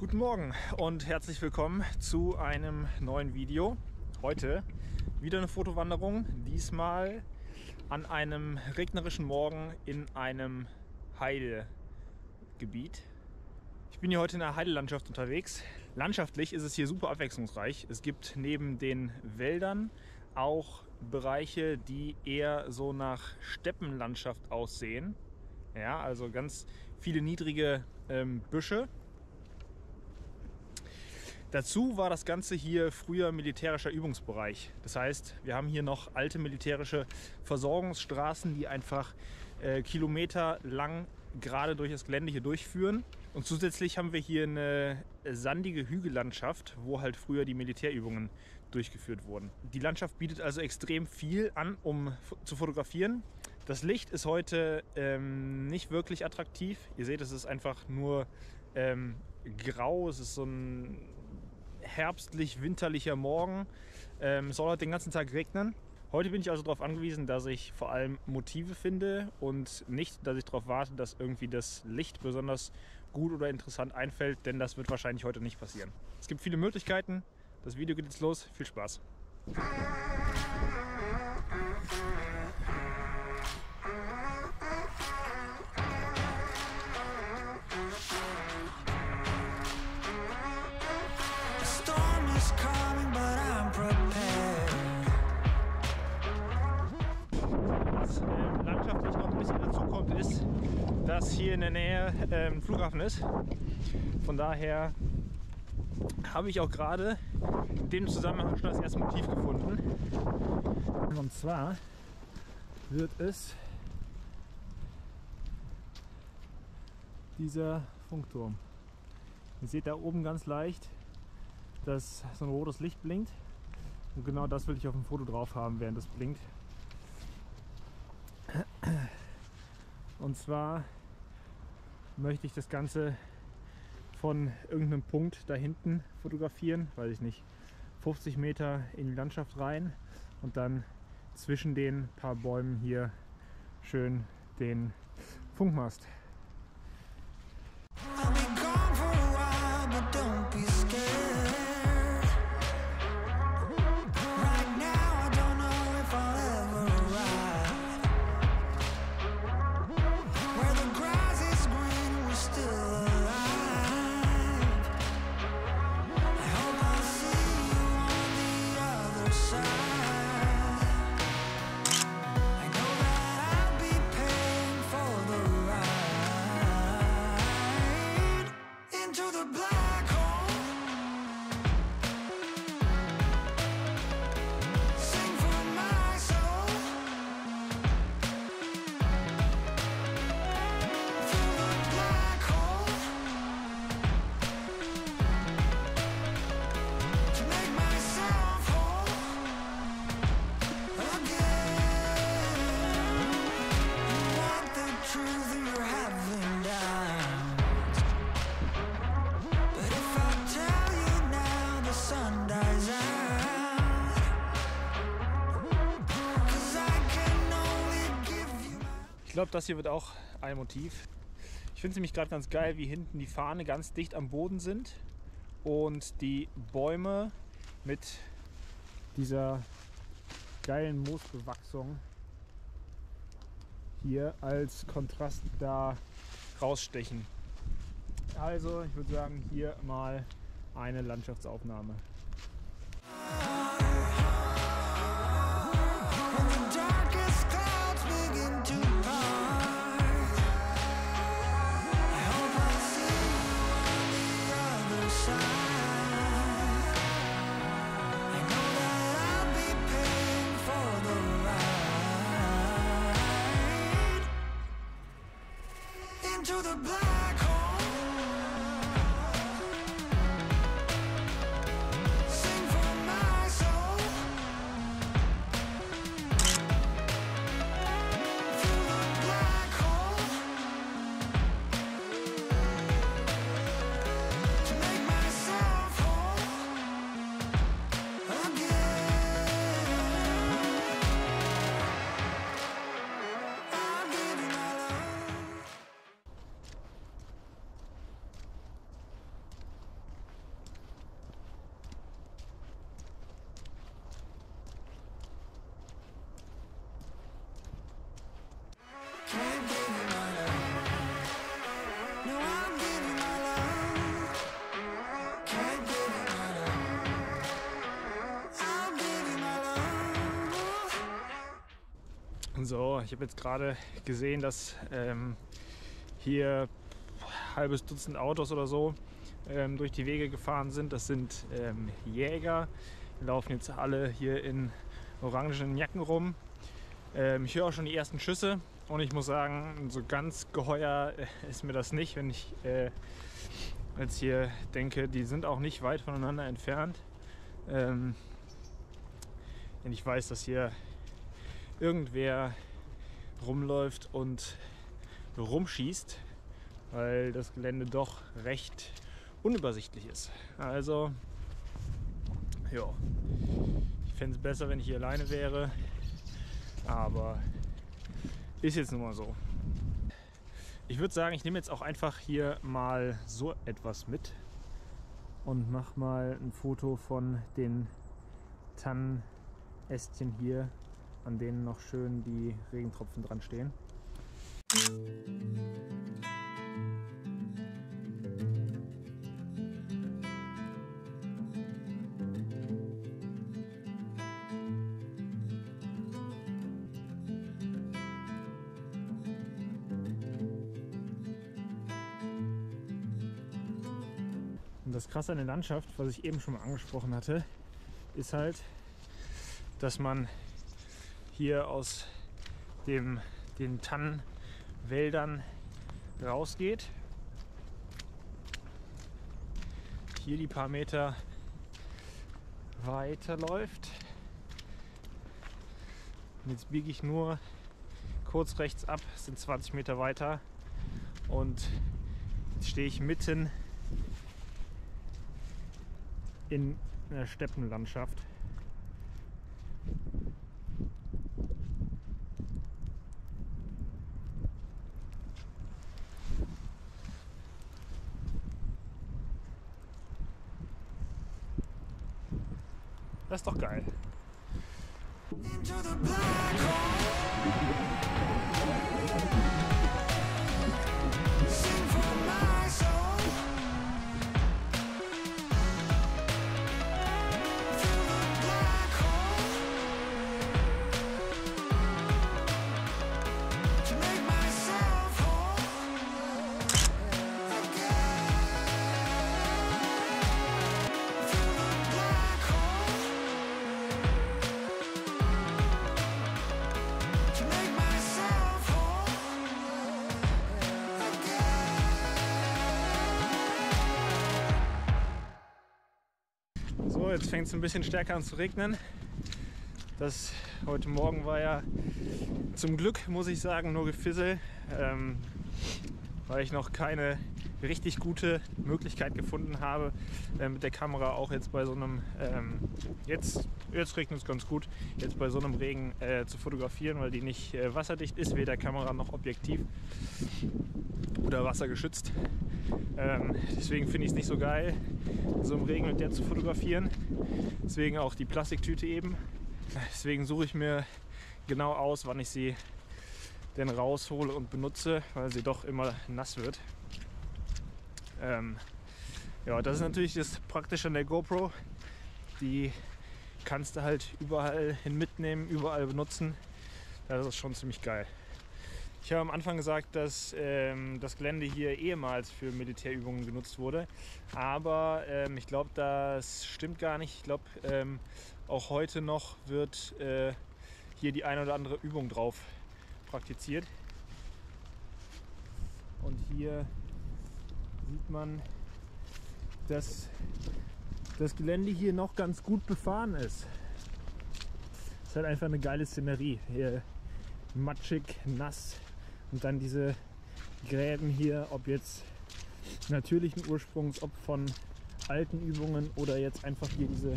Guten Morgen und herzlich willkommen zu einem neuen Video. Heute wieder eine Fotowanderung, diesmal an einem regnerischen Morgen in einem Heidegebiet. Ich bin hier heute in der Heidelandschaft unterwegs. Landschaftlich ist es hier super abwechslungsreich. Es gibt neben den Wäldern auch Bereiche, die eher so nach Steppenlandschaft aussehen. Ja, also ganz viele niedrige ähm, Büsche Dazu war das Ganze hier früher militärischer Übungsbereich. Das heißt, wir haben hier noch alte militärische Versorgungsstraßen, die einfach äh, kilometerlang gerade durch das Gelände hier durchführen. Und zusätzlich haben wir hier eine sandige Hügellandschaft, wo halt früher die Militärübungen durchgeführt wurden. Die Landschaft bietet also extrem viel an, um zu fotografieren. Das Licht ist heute ähm, nicht wirklich attraktiv. Ihr seht, es ist einfach nur ähm, grau. Es ist so ein herbstlich-winterlicher Morgen. Ähm, es soll heute den ganzen Tag regnen. Heute bin ich also darauf angewiesen, dass ich vor allem Motive finde und nicht, dass ich darauf warte, dass irgendwie das Licht besonders gut oder interessant einfällt, denn das wird wahrscheinlich heute nicht passieren. Es gibt viele Möglichkeiten. Das Video geht jetzt los. Viel Spaß! Dass hier in der Nähe ähm, Flughafen ist. Von daher habe ich auch gerade in dem Zusammenhang schon das erste Motiv gefunden. Und zwar wird es dieser Funkturm. Ihr seht da oben ganz leicht, dass so ein rotes Licht blinkt. Und genau das will ich auf dem Foto drauf haben, während es blinkt. Und zwar möchte ich das Ganze von irgendeinem Punkt da hinten fotografieren, weiß ich nicht, 50 Meter in die Landschaft rein und dann zwischen den paar Bäumen hier schön den Funkmast glaube, das hier wird auch ein Motiv. Ich finde es nämlich gerade ganz geil, wie hinten die Fahne ganz dicht am Boden sind und die Bäume mit dieser geilen Moosbewachsung hier als Kontrast da rausstechen. Also ich würde sagen, hier mal eine Landschaftsaufnahme. into the black hole. Ich habe jetzt gerade gesehen, dass ähm, hier halbes Dutzend Autos oder so ähm, durch die Wege gefahren sind. Das sind ähm, Jäger. Die laufen jetzt alle hier in orangenen Jacken rum. Ähm, ich höre auch schon die ersten Schüsse und ich muss sagen, so ganz geheuer äh, ist mir das nicht, wenn ich äh, jetzt hier denke, die sind auch nicht weit voneinander entfernt. Ähm, denn ich weiß, dass hier irgendwer rumläuft und rumschießt, weil das Gelände doch recht unübersichtlich ist. Also, ja, ich fände es besser, wenn ich hier alleine wäre, aber ist jetzt nun mal so. Ich würde sagen, ich nehme jetzt auch einfach hier mal so etwas mit und mache mal ein Foto von den Tannenästchen hier, an denen noch schön die Regentropfen dran stehen. Und das Krasse an der Landschaft, was ich eben schon mal angesprochen hatte, ist halt, dass man hier aus dem, den Tannenwäldern rausgeht. Hier die paar Meter weiterläuft. Und jetzt biege ich nur kurz rechts ab, sind 20 Meter weiter und stehe ich mitten in einer Steppenlandschaft. Das ist doch geil. into the black hole. Jetzt fängt es ein bisschen stärker an zu regnen. Das heute Morgen war ja zum Glück, muss ich sagen, nur Gefissel, ähm, weil ich noch keine richtig gute Möglichkeit gefunden habe, äh, mit der Kamera auch jetzt bei so einem, ähm, jetzt, jetzt regnet es ganz gut, jetzt bei so einem Regen äh, zu fotografieren, weil die nicht äh, wasserdicht ist, weder Kamera noch Objektiv oder wassergeschützt. Ähm, deswegen finde ich es nicht so geil, in so einem Regen mit der zu fotografieren. Deswegen auch die Plastiktüte eben. Deswegen suche ich mir genau aus, wann ich sie denn raushole und benutze, weil sie doch immer nass wird. Ähm, ja, das ist natürlich das Praktische an der GoPro. Die kannst du halt überall hin mitnehmen, überall benutzen. Das ist schon ziemlich geil. Ich habe am Anfang gesagt, dass ähm, das Gelände hier ehemals für Militärübungen genutzt wurde. Aber ähm, ich glaube, das stimmt gar nicht. Ich glaube, ähm, auch heute noch wird äh, hier die eine oder andere Übung drauf praktiziert. Und hier man, dass das Gelände hier noch ganz gut befahren ist. Es ist halt einfach eine geile Szenerie. Hier matschig, nass und dann diese Gräben hier, ob jetzt natürlichen Ursprungs, ob von alten Übungen oder jetzt einfach hier diese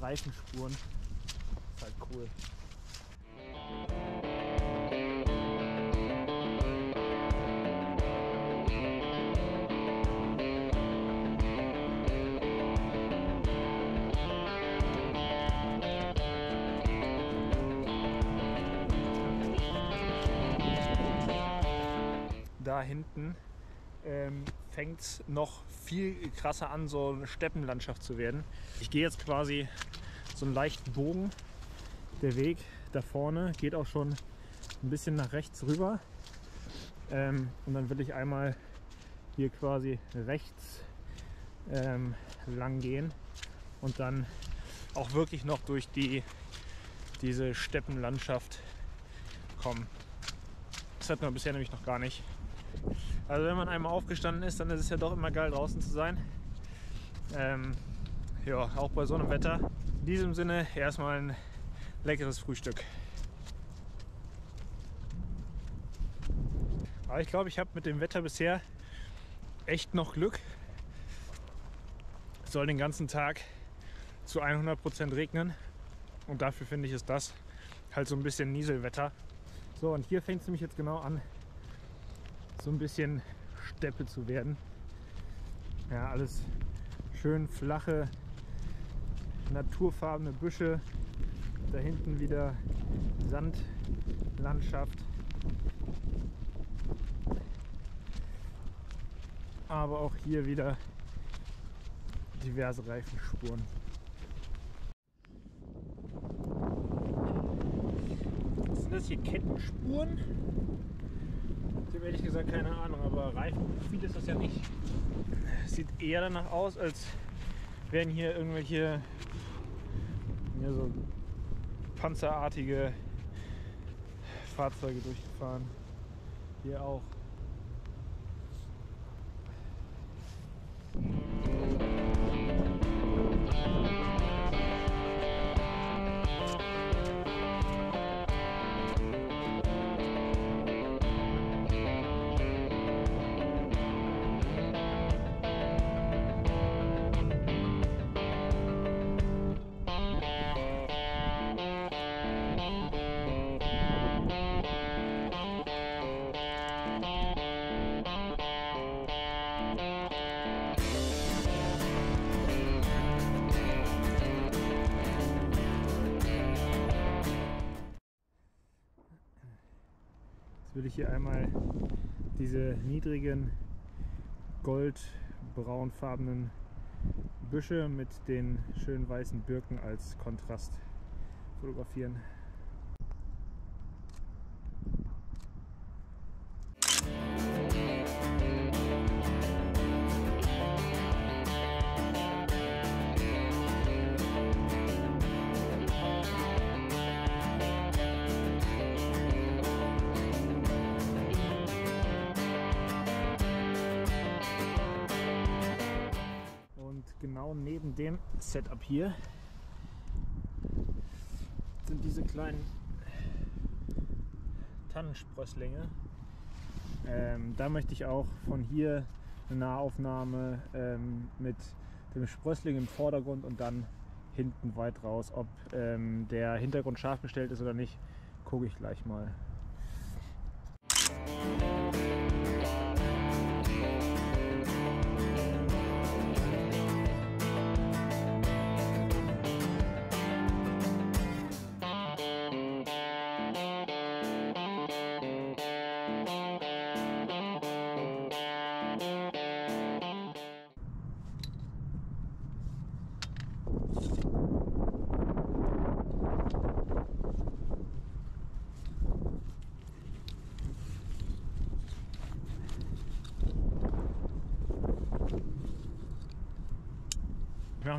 Reifenspuren. Ist halt cool. Da hinten ähm, fängt es noch viel krasser an, so eine Steppenlandschaft zu werden. Ich gehe jetzt quasi so einen leichten Bogen. Der Weg da vorne geht auch schon ein bisschen nach rechts rüber. Ähm, und dann will ich einmal hier quasi rechts ähm, lang gehen und dann auch wirklich noch durch die, diese Steppenlandschaft kommen. Das hatten wir bisher nämlich noch gar nicht. Also wenn man einmal aufgestanden ist, dann ist es ja doch immer geil draußen zu sein. Ähm, ja, auch bei so einem Wetter. In diesem Sinne erstmal ein leckeres Frühstück. Aber ich glaube, ich habe mit dem Wetter bisher echt noch Glück. Es soll den ganzen Tag zu 100% regnen. Und dafür finde ich, ist das halt so ein bisschen Nieselwetter. So, und hier fängt es nämlich jetzt genau an, so ein bisschen Steppe zu werden. Ja, alles schön flache, naturfarbene Büsche. Da hinten wieder Sandlandschaft. Aber auch hier wieder diverse Reifenspuren. Sind das hier Kettenspuren? Ich habe ehrlich gesagt keine Ahnung, aber Reifenprofil ist das ja nicht. Sieht eher danach aus, als wären hier irgendwelche ja, so panzerartige Fahrzeuge durchgefahren. Hier auch. Hier einmal diese niedrigen goldbraunfarbenen Büsche mit den schönen weißen Birken als Kontrast fotografieren. Genau neben dem Setup hier sind diese kleinen Tannensprösslinge. Ähm, da möchte ich auch von hier eine Nahaufnahme ähm, mit dem Sprössling im Vordergrund und dann hinten weit raus. Ob ähm, der Hintergrund scharf gestellt ist oder nicht, gucke ich gleich mal.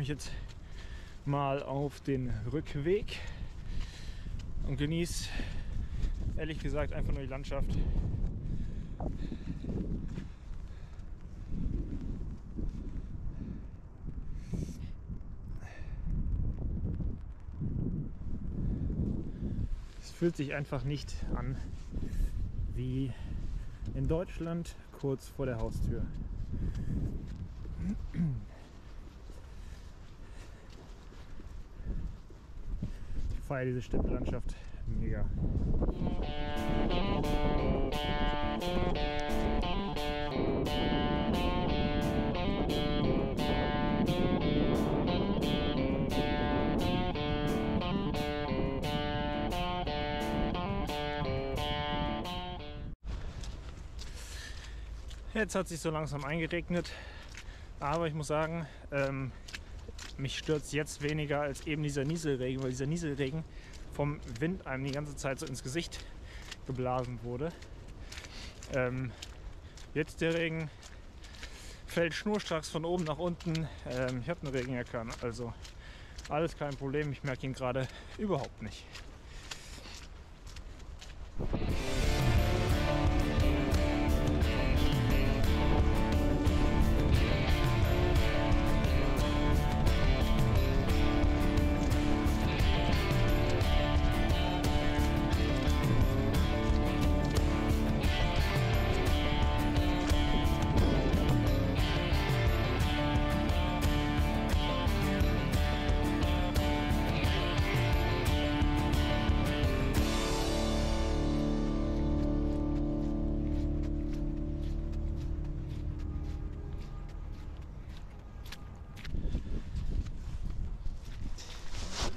Mache mich jetzt mal auf den Rückweg und genieße ehrlich gesagt einfach nur die Landschaft. Es fühlt sich einfach nicht an wie in Deutschland kurz vor der Haustür. Feiere diese Steppenlandschaft mega. Jetzt hat sich so langsam eingeregnet, aber ich muss sagen, ähm, mich es jetzt weniger als eben dieser Nieselregen, weil dieser Nieselregen vom Wind einem die ganze Zeit so ins Gesicht geblasen wurde. Ähm, jetzt der Regen fällt schnurstracks von oben nach unten. Ähm, ich habe eine Regenjacke an, also alles kein Problem. Ich merke ihn gerade überhaupt nicht.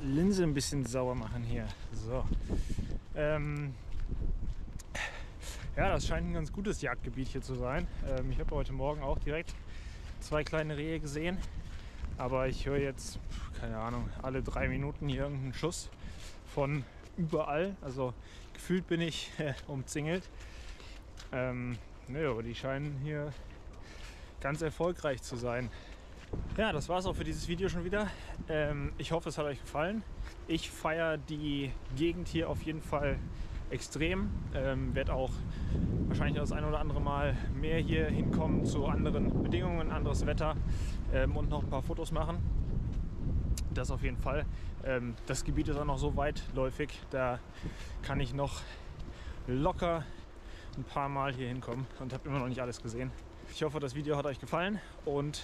Linse ein bisschen sauer machen hier. So. Ähm, ja, das scheint ein ganz gutes Jagdgebiet hier zu sein. Ähm, ich habe heute Morgen auch direkt zwei kleine Rehe gesehen. Aber ich höre jetzt, keine Ahnung, alle drei Minuten hier irgendeinen Schuss von überall. Also gefühlt bin ich äh, umzingelt. Ähm, nö, aber die scheinen hier ganz erfolgreich zu sein. Ja, das war es auch für dieses Video schon wieder. Ähm, ich hoffe, es hat euch gefallen. Ich feiere die Gegend hier auf jeden Fall extrem. Ähm, werde auch wahrscheinlich das ein oder andere Mal mehr hier hinkommen zu anderen Bedingungen, anderes Wetter ähm, und noch ein paar Fotos machen. Das auf jeden Fall. Ähm, das Gebiet ist auch noch so weitläufig, da kann ich noch locker ein paar Mal hier hinkommen und habe immer noch nicht alles gesehen. Ich hoffe, das Video hat euch gefallen und